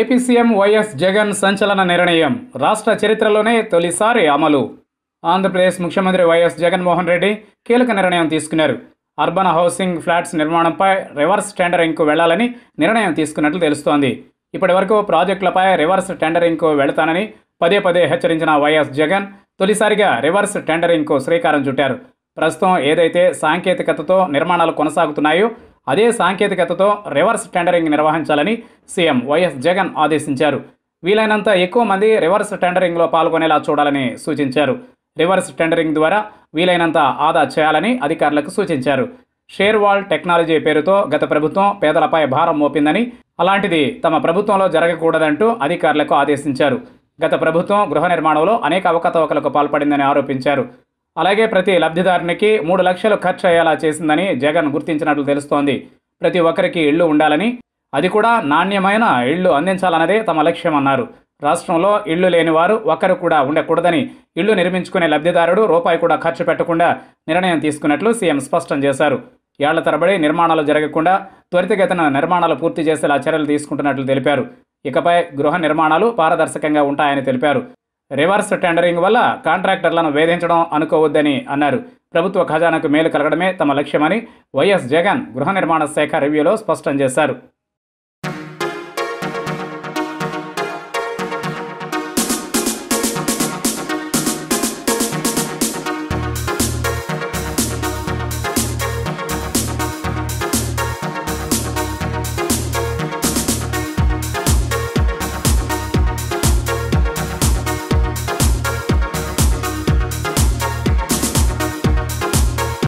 AP CM YS Jagan సంచలన నిర్ణయం. రాష్ట్ర చరిత్రలోనే తొలిసారి అమలు. ఆంధ్రప్రదేశ్ ముఖ్యమంత్రి వైఎస్ జగన్మోహన్ రెడ్డి కీలక నిర్ణయం తీసుకున్నారు. అర్బన్ హౌసింగ్ ఫ్లాట్స్ నిర్మాణంపై రివర్స్ టెండరింగ్కు వెళ్ళాలని నిర్ణయం తీసుకున్నట్లు తెలుస్తోంది. ఇప్పటి వరకు ప్రాజెక్టులపై రివర్స్ టెండరింగ్కు వెళతానని పదే పదే హెచ్చరించిన వైఎస్ జగన్ తొలిసారిగా రివర్స్ టెండరింగ్కు శ్రీకారం చుట్టారు. ప్రస్తుతం ఏదైతే సాంకేతికతతో నిర్మాణాలు కొనసాగుతున్నాయో అదే సాంకేతికతతో రివర్స్ టెండరింగ్ నిర్వహించాలని సీఎం వైఎస్ జగన్ ఆదేశించారు. వీలైనంత ఎక్కువ మంది రివర్స్ టెండరింగ్లో పాల్గొనేలా చూడాలని సూచించారు. రివర్స్ టెండరింగ్ ద్వారా వీలైనంత ఆదా చేయాలని అధికారులకు సూచించారు. షేర్ వాల్ టెక్నాలజీ పేరుతో గత ప్రభుత్వం పేదలపై భారం మోపిందని అలాంటిది తమ ప్రభుత్వంలో జరగకూడదంటూ అధికారులకు ఆదేశించారు. గత ప్రభుత్వం గృహ నిర్మాణంలో అనేక అవకతవకలకు పాల్పడిందని ఆరోపించారు. అలాగే ప్రతి లబ్ధిదారునికి మూడు లక్షలు ఖర్చు అయ్యేలా చేసిందని జగన్ గుర్తించినట్లు తెలుస్తోంది. ప్రతి ఒక్కరికి ఇళ్ళు ఉండాలని అది కూడా నాణ్యమైన ఇళ్ళు అందించాలన్నదే తమ లక్ష్యం అన్నారు. రాష్ట్రంలో ఇళ్ళు లేని వారు ఒక్కరు కూడా ఉండకూడదని ఇళ్ళు నిర్మించుకునే లబ్ధిదారుడు రూపాయి కూడా ఖర్చు పెట్టకుండా నిర్ణయం తీసుకున్నట్లు సీఎం స్పష్టం చేశారు. ఏళ్ళ తరబడి నిర్మాణాలు జరగకుండా త్వరితగతిన నిర్మాణాలు పూర్తి చేసేలా చర్యలు తీసుకుంటున్నట్లు తెలిపారు. ఇకపై గృహ నిర్మాణాలు పారదర్శకంగా ఉంటాయని తెలిపారు. రివర్స్ టెండరింగ్ వల్ల కాంట్రాక్టర్లను వేధించడం అనుకోవద్దని అన్నారు. ప్రభుత్వ ఖజానాకు మేలు కలగడమే తమ లక్ష్యమని వైఎస్ జగన్ గృహ నిర్మాణ శాఖ రివ్యూలో స్పష్టం చేశారు.